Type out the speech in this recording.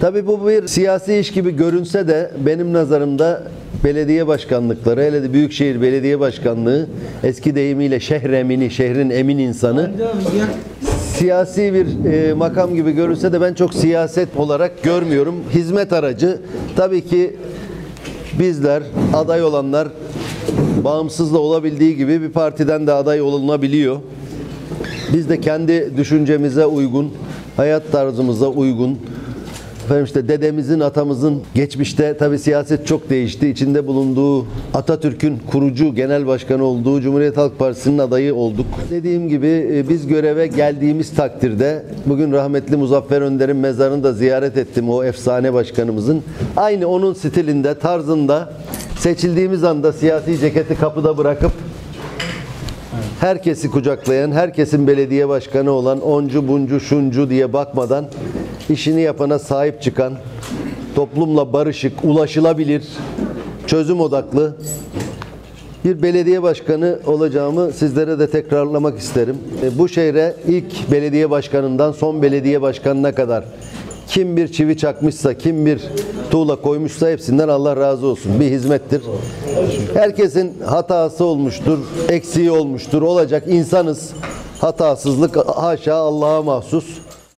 Tabii bu bir siyasi iş gibi görünse de benim nazarımda belediye başkanlıkları, hele de Büyükşehir Belediye Başkanlığı eski deyimiyle şehremini, şehrin emin insanı siyasi bir e, makam gibi görünse de ben çok siyaset olarak görmüyorum. Hizmet aracı. Tabii ki bizler, aday olanlar bağımsız da olabildiği gibi bir partiden de aday olunabiliyor. Biz de kendi düşüncemize uygun, hayat tarzımıza uygun, efendim işte dedemizin, atamızın geçmişte tabi siyaset çok değişti. İçinde bulunduğu Atatürk'ün kurucu genel başkanı olduğu Cumhuriyet Halk Partisi'nin adayı olduk. Dediğim gibi e, biz göreve geldiğimiz takdirde bugün rahmetli Muzaffer Önder'in mezarını da ziyaret ettim o efsane başkanımızın. Aynı onun stilinde, tarzında seçildiğimiz anda siyasi ceketi kapıda bırakıp herkesi kucaklayan, herkesin belediye başkanı olan oncu buncu şuncu diye bakmadan işini yapana sahip çıkan, toplumla barışık, ulaşılabilir, çözüm odaklı bir belediye başkanı olacağımı sizlere de tekrarlamak isterim. E, Bu şehre ilk belediye başkanından son belediye başkanına kadar kim bir çivi çakmışsa, kim bir tuğla koymuşsa hepsinden Allah razı olsun. Bir hizmettir. Herkesin hatası olmuştur, eksiği olmuştur, olacak insanız. Hatasızlık haşa Allah'a mahsus.